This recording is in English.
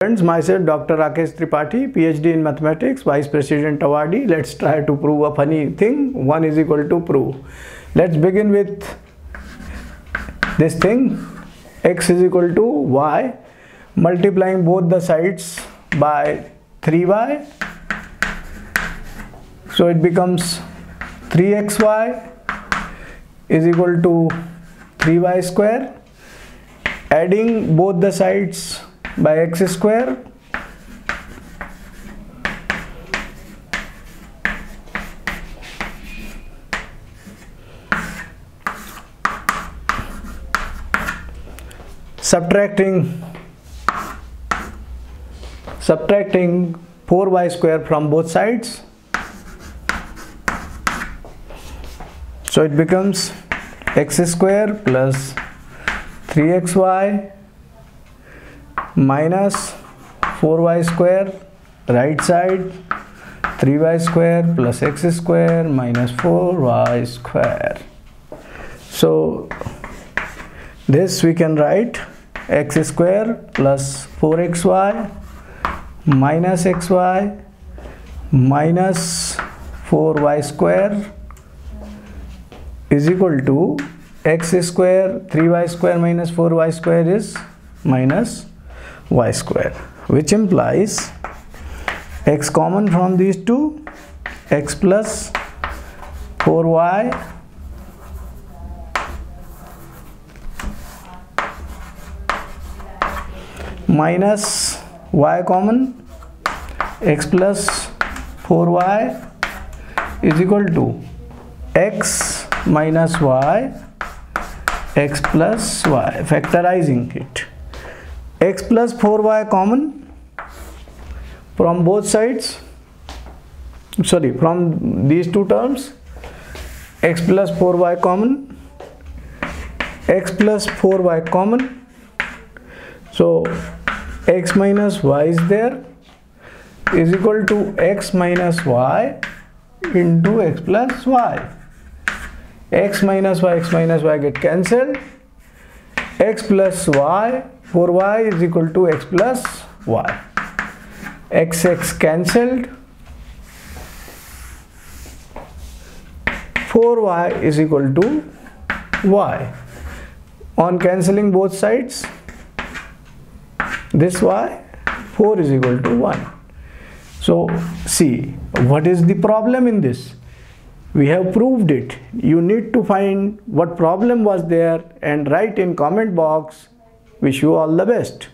Friends, myself Dr. Rakesh Tripathi, PhD in Mathematics, Vice President awardee. Let's try to prove a funny thing. 1 is equal to prove. Let's begin with this thing. x is equal to y. Multiplying both the sides by 3y. So it becomes 3xy is equal to 3y square. Adding both the sides by x square. Subtracting subtracting 4y square from both sides. So it becomes x square plus 3xy minus 4y square right side 3y square plus x square minus 4y square. So this we can write x square plus 4xy minus xy minus 4y square is equal to x square 3y square minus 4y square is minus y square which implies x common from these two x plus 4y minus y common x plus 4y is equal to x minus y x plus y factorizing it x plus 4y common from both sides. Sorry from these two terms. X plus 4y common. X plus 4y common. So x minus y is there. Is equal to x minus y into x plus y. X minus y x minus y get cancelled. X plus y 4y is equal to x plus y. X x cancelled. 4y is equal to y. On cancelling both sides this y 4 is equal to 1 so see what is the problem in this? We have proved it. You need to find what problem was there and write in comment box wish you all the best